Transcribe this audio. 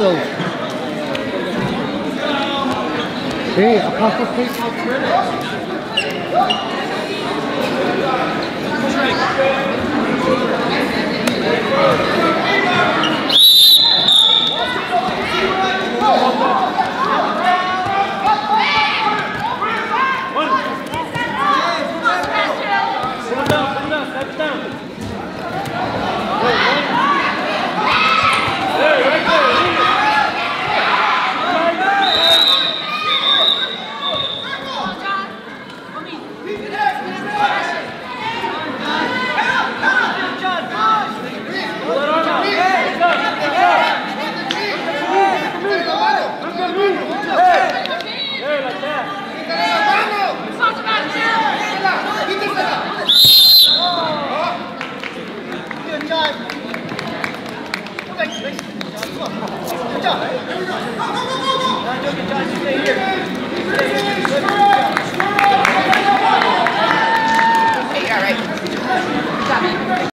still. Hey, Apostle, please. One. Sit down, sit. Now, don't get Josh, stay here.